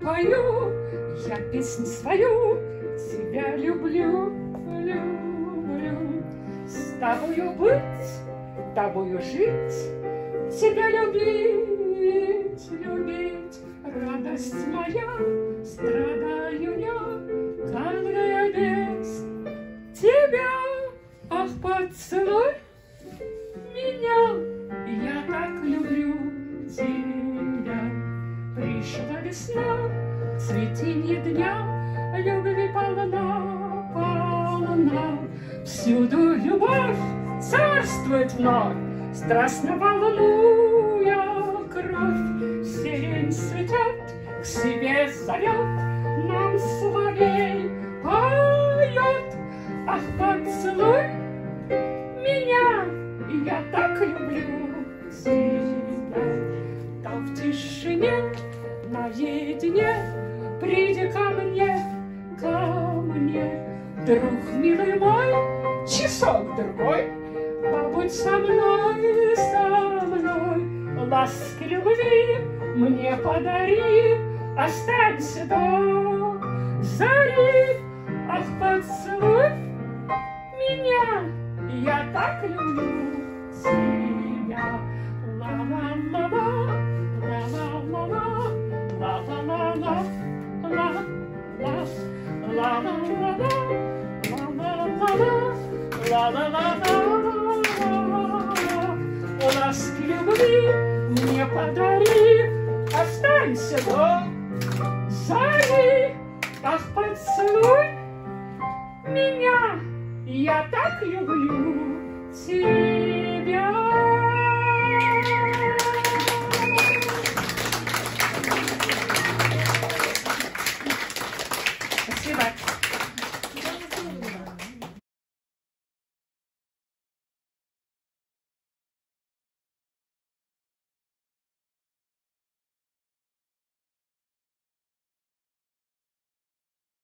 пою, я песнь свою тебя люблю, люблю. С тобою быть, тобою жить, тебя любить, любить. Радость моя, страдаю я, когда я без тебя. Ах, поцелуй меня, я так люблю весна, цветение дня, любви полна, полна. Всюду любовь царствует вновь, страстно волнуя кровь. Сирень цветет, к себе зовет, нам соловей поет. Ах, поцелуй меня, я так люблю тебя. Там в тишине, наедине, приди ко мне, ко мне. Друг милый мой, часок другой, побудь со мной, со мной. Ласки любви мне подари, останься до зари. Ах, поцелуй меня, я так люблю тебя. Ла-ла-ла-ла, Ласки любви мне подари, останься до зари. Ах, поцелуй меня, я так люблю тебя.